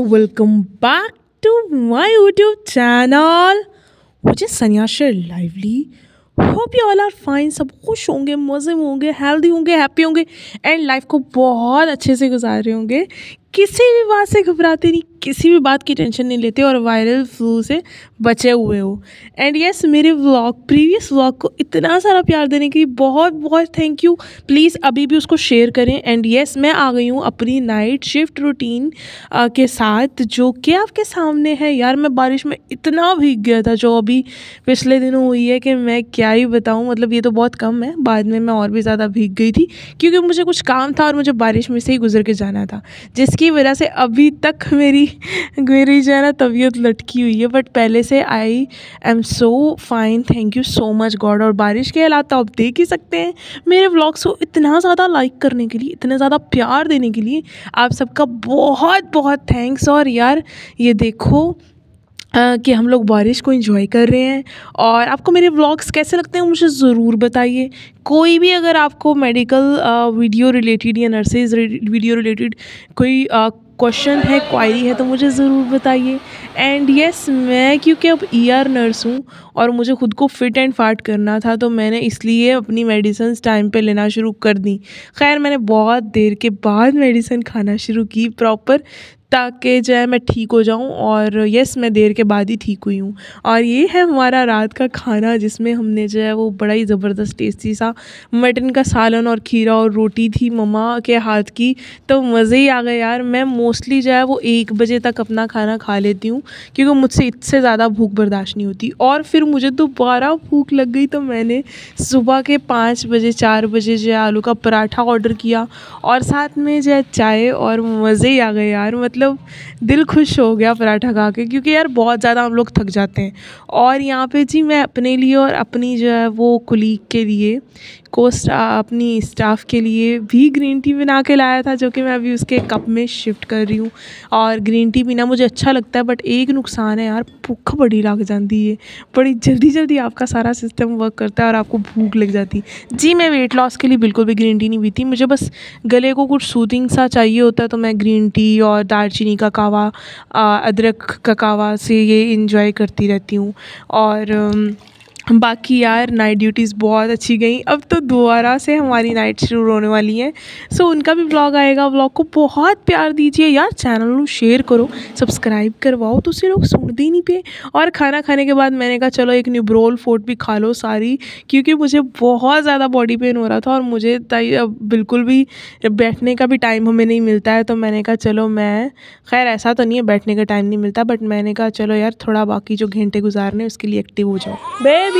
welcome back to my YouTube channel मुझे is lively Lively. Hope you all are fine सब खुश होंगे, मज़े में होंगे हेल्दी होंगे हैप्पी होंगे एंड लाइफ को बहुत अच्छे से गुजार रहे होंगे। किसी भी बात से घबराते नहीं। किसी भी बात की टेंशन नहीं लेते और वायरल फ्लू से बचे हुए हो। एंड यस मेरे व्लॉग प्रीवियस व्लॉग को इतना सारा प्यार देने के लिए बहुत बहुत थैंक यू प्लीज़ अभी भी उसको शेयर करें। एंड यस मैं आ गई हूँ अपनी नाइट शिफ्ट रूटीन के साथ, जो कि आपके सामने है। यार, मैं बारिश में इतना भीग गया था, जो अभी पिछले दिनों हुई है कि मैं क्या ही बताऊँ। मतलब ये तो बहुत कम है। बाद में मैं और भी ज़्यादा भीग गई थी, क्योंकि मुझे कुछ काम था और मुझे बारिश में से ही गुजर के जाना था, जिसकी वजह से अभी तक मेरी मेरी जो है ना तबीयत लटकी हुई है बट पहले से I am so fine thank you so much God और बारिश के हालात तो आप देख ही सकते हैं। मेरे व्लॉग्स को इतना ज़्यादा लाइक करने के लिए इतना ज़्यादा प्यार देने के लिए आप सबका बहुत बहुत थैंक्स और यार ये देखो Uh, कि हम लोग बारिश को इन्जॉय कर रहे हैं। और आपको मेरे व्लॉग्स कैसे लगते हैं मुझे ज़रूर बताइए कोई भी अगर आपको मेडिकल वीडियो रिलेटेड या नर्सेज वीडियो रिलेटेड कोई क्वेश्चन है क्वायरी है तो मुझे ज़रूर बताइए। एंड यस मैं क्योंकि अब ई आर नर्स हूँ और मुझे खुद को फिट एंड फाट करना था तो मैंने इसलिए अपनी मेडिसिन टाइम पे लेना शुरू कर दी। खैर, मैंने बहुत देर के बाद मेडिसिन खाना शुरू की प्रॉपर ताकि जो है मैं ठीक हो जाऊँ और यस मैं देर के बाद ही ठीक हुई हूँ। और ये है हमारा रात का खाना, जिसमें हमने जो है वो बड़ा ही ज़बरदस्त टेस्टी सा मटन का सालन और खीरा और रोटी थी ममा के हाथ की तो मज़े ही आ गए यार। मैं मोस्टली जो है वो एक बजे तक अपना खाना खा लेती हूँ, क्योंकि मुझसे इससे ज़्यादा भूख बर्दाश्त नहीं होती। और फिर मुझे दोबारा भूख लग गई तो मैंने सुबह के पाँच बजे, चार बजे जो है आलू का पराठा ऑर्डर किया और साथ में जो है चाय और मज़े ही आ गए यार। मतलब दिल खुश हो गया पराठा खा के, क्योंकि यार बहुत ज़्यादा हम लोग थक जाते हैं। और यहाँ पे जी मैं अपने लिए और अपनी जो है वो कुलीग के लिए को अपनी स्टाफ के लिए भी ग्रीन टी बना के लाया था, जो कि मैं अभी उसके कप में शिफ्ट कर रही हूँ। और ग्रीन टी पीना मुझे अच्छा लगता है बट एक नुकसान है यार, भूख बड़ी लग जाती है। बड़ी जल्दी जल्दी आपका सारा सिस्टम वर्क करता है और आपको भूख लग जाती जी, मैं वेट लॉस के लिए बिल्कुल भी ग्रीन टी नहीं पीती। मुझे बस गले को कुछ सूदिंग सा चाहिए होता है तो मैं ग्रीन टी और दालचीनी का कावा अदरक का कावा से ये इंजॉय करती रहती हूँ। और बाकी यार नाइट ड्यूटीज़ बहुत अच्छी गई। अब तो दोबारा से हमारी नाइट शुरू होने वाली है। सो उनका भी ब्लॉग आएगा। ब्लॉग को बहुत प्यार दीजिए यार। चैनल को शेयर करो सब्सक्राइब करवाओ तो उसे लोग सुनते ही नहीं पे। और खाना खाने के बाद मैंने कहा, चलो एक न्यूब्रोल फोर्ट भी खा लो सारी, क्योंकि मुझे बहुत ज़्यादा बॉडी पेन हो रहा था और मुझे बिल्कुल भी बैठने का भी टाइम हमें नहीं मिलता है। तो मैंने कहा, चलो मैं, खैर ऐसा तो नहीं है, बैठने का टाइम नहीं मिलता बट मैंने कहा, चलो यार, थोड़ा बाकी जो घंटे गुजारने उसके लिए एक्टिव हो जाओ। Baby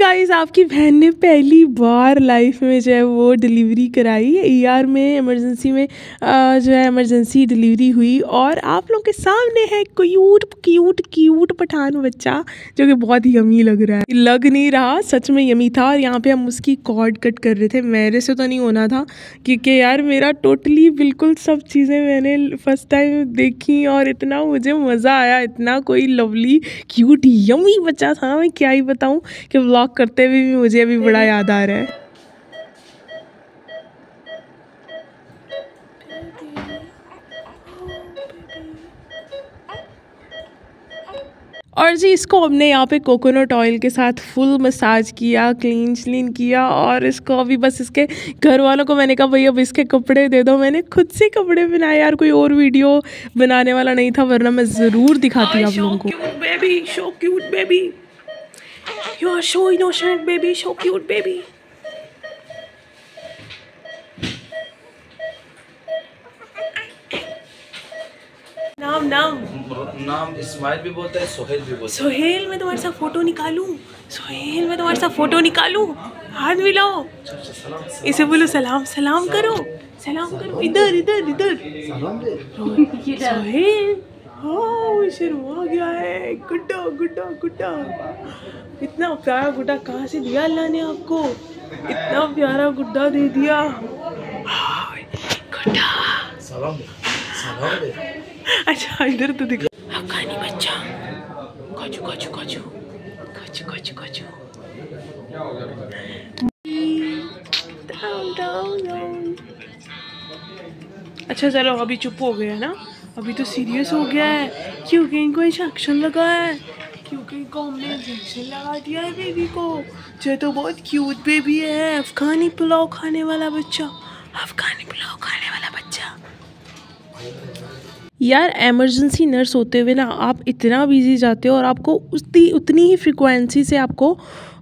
Guys आपकी बहन ने पहली बार लाइफ में जो है वो डिलीवरी कराई ई आर में इमरजेंसी में जो है इमरजेंसी डिलीवरी हुई और आप लोग के सामने है क्यूट क्यूट क्यूट पठान बच्चा, जो कि बहुत ही यमी लग रहा है। लग नहीं रहा, सच में यमी था और यहाँ पे हम उसकी कॉर्ड कट कर रहे थे। मेरे से तो नहीं होना था, क्योंकि यार मेरा टोटली बिल्कुल सब चीज़ें मैंने फ़र्स्ट टाइम देखी और इतना मुझे मज़ा आया, इतना कोई लवली क्यूट यमी बच्चा था। मैं क्या ही बताऊँ कि व्लॉग करते हुए भी मुझे अभी बड़ा याद आ रहा है। और जी इसको हमने यहाँ पे कोकोनट ऑयल के साथ फुल मसाज किया क्लीन श्लीन किया और इसको अभी बस इसके घर वालों को मैंने कहा भाई अब इसके कपड़े दे दो। मैंने खुद से कपड़े बनाए। यार कोई और वीडियो बनाने वाला नहीं था वरना मैं ज़रूर दिखाती आप लोगों को। Baby so cute baby You are so innocent, baby. So cute, baby. नाम नाम। नाम इस्माइल भी बोलता है सोहेल भी बोलता है। सोहेल मैं तुम्हारे साथ फ़ोटो निकालूं? सोहेल मैं तुम्हारे साथ फ़ोटो निकालूं? हाथ मिलाओ। इसे बोलो सलाम सलाम करो। सलाम करो। इधर इधर इधर। सोहेल। हाँ शर्मा गया है। गुड्डा गुड्डा गुड्डा। इतना प्यारा गुड्डा कहाँ से दिया अल्लाह ने आपको? इतना प्यारा गुड्डा दे दिया। गुड्डा। सलाम सलाम अच्छा इधर तो दिखा अफगानी बच्चा। काजू काजू काजू। काजू काजू काजू. अच्छा चलो अभी चुप हो गया ना? अभी तो सीरियस हो गया है। क्योंकि इनको इंजेक्शन लगा है? क्योंकि इनको हमने इंजेक्शन लगा दिया है बेबी को? जो तो बहुत क्यूट बेबी है, अफगानी पुलाव खाने वाला बच्चा। अफगानी पुलाव खाने वाला बच्चा। यार एमरजेंसी नर्स होते हुए ना आप इतना बिज़ी जाते हो और आपको उतनी उतनी ही फ्रिक्वेंसी से आपको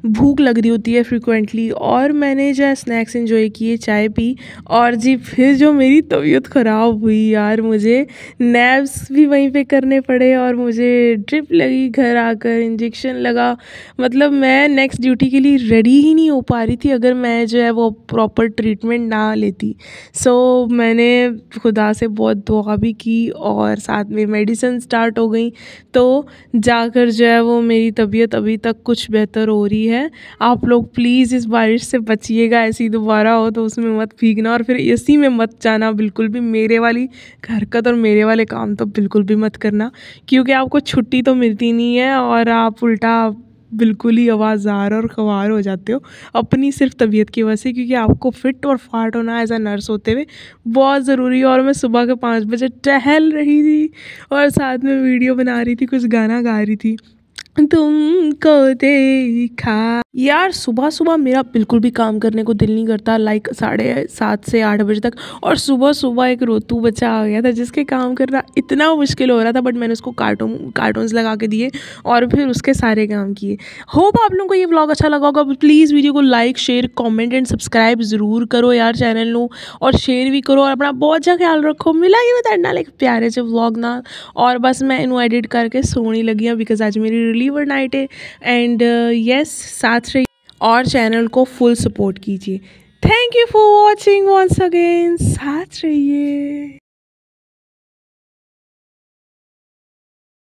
भूख लग रही होती है फ्रिक्वेंटली और मैंने जो है स्नैक्स इन्जॉय किए चाय पी और जी फिर जो मेरी तबीयत ख़राब हुई यार मुझे नैब्स भी वहीं पे करने पड़े और मुझे ड्रिप लगी घर आकर इंजेक्शन लगा। मतलब मैं नेक्स्ट ड्यूटी के लिए रेडी ही नहीं हो पा रही थी अगर मैं जो है वो प्रॉपर ट्रीटमेंट ना लेती। सो so, मैंने खुदा से बहुत दुआ भी की और साथ में मेडिसिन स्टार्ट हो गई। तो जाकर जो है वो मेरी तबीयत अभी तक कुछ बेहतर हो रही है। आप लोग प्लीज़ इस बारिश से बचिएगा, ऐसी दोबारा हो तो उसमें मत भीगना और फिर इसी में मत जाना, बिल्कुल भी मेरे वाली हरकत और मेरे वाले काम तो बिल्कुल भी मत करना, क्योंकि आपको छुट्टी तो मिलती नहीं है और आप उल्टा बिल्कुल ही आवाज़ार और ख़वार हो जाते हो। अपनी सिर्फ़ तबीयत की वजह से, क्योंकि आपको फिट और फाट होना एज अ नर्स होते हुए बहुत ज़रूरी है। और मैं सुबह के पाँच बजे टहल रही थी और साथ में वीडियो बना रही थी, कुछ गाना गा रही थी। तुमको देखा यार सुबह सुबह मेरा बिल्कुल भी काम करने को दिल नहीं करता लाइक साढ़े सात से आठ बजे तक। और सुबह सुबह एक रोतू बच्चा आ गया था जिसके काम करना इतना मुश्किल हो रहा था बट मैंने उसको कार्टून कार्टून्स लगा के दिए और फिर उसके सारे काम किए। होप आप लोगों को ये ब्लॉग अच्छा लगा होगा। प्लीज़ वीडियो को like share comment and subscribe ज़रूर करो यार चैनल को और शेयर भी करो और अपना बहुत अच्छा ख्याल रखो। मिला ही बता ना लाइक प्यारे से व्लॉग ना। और बस मैं इन्हों एडिट करके सोनी लगी हूँ बिकॉज़ आज मेरी रिलीवर नाइट है। एंड येस uh, साथ और चैनल को फुल सपोर्ट कीजिए। Thank you for watching once again साथ रहिए।